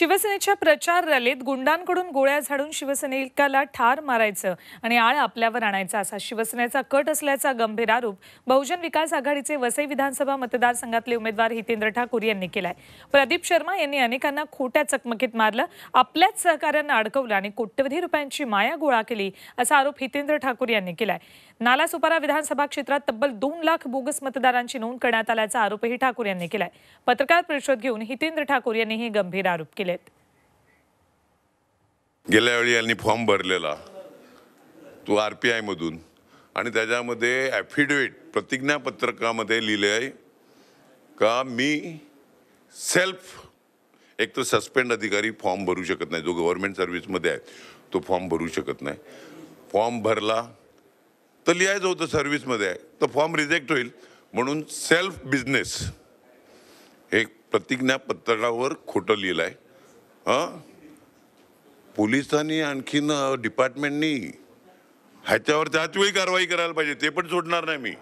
शिवसेनेच्या प्रचार रॅलीत गुंडांकडून गोळ्या झाडून शिवसैनिकाला ठार मारायचं आणि आळ आपल्यावर आणायचा असा शिवसेनेचा कट असल्याचा गंभीर आरोप बहुजन विकास आघाडीचे वसई विधानसभा मतदारसंघातले उमेदवार हितेंद्र ठाकूर यांनी केलाय. प्रदीप शर्मा यांनी अनेकांना खोट्या चकमकीत मारलं आपल्याच सहकाऱ्यांना अडकवलं आणि कोट्यवधी रुपयांची माया गोळा केली असा आरोप हितेंद्र ठाकूर यांनी केलाय. नालासोपारा विधानसभा क्षेत्रात तब्बल दोन लाख बोगस मतदारांची नोंद करण्यात आल्याचा आरोपही ठाकूर यांनी केलाय. पत्रकार परिषद घेऊन हितेंद्र ठाकूर यांनी हे गंभीर आरोप केले. केलेत गेल्या वेळी यांनी फॉर्म भरलेला तो आर पी आयमधून आणि त्याच्यामध्ये ॲफिडेविट प्रतिज्ञापत्रकामध्ये लिहिले आहे का मी सेल्फ एक तर सस्पेंड अधिकारी फॉर्म भरू शकत नाही. जो गव्हर्नमेंट सर्व्हिसमध्ये आहे तो फॉर्म भरू शकत नाही. फॉर्म भरला तर लिहायचं होतं सर्व्हिसमध्ये आहे तर फॉर्म रिजेक्ट होईल. म्हणून सेल्फ बिझनेस हे प्रतिज्ञापत्रकावर खोटं लिहिलं आहे पोलिसांनी आणखीन डिपार्टमेंटनी ह्याच्यावर त्याच वेळी कारवाई करायला पाहिजे ते पण सोडणार नाही मी.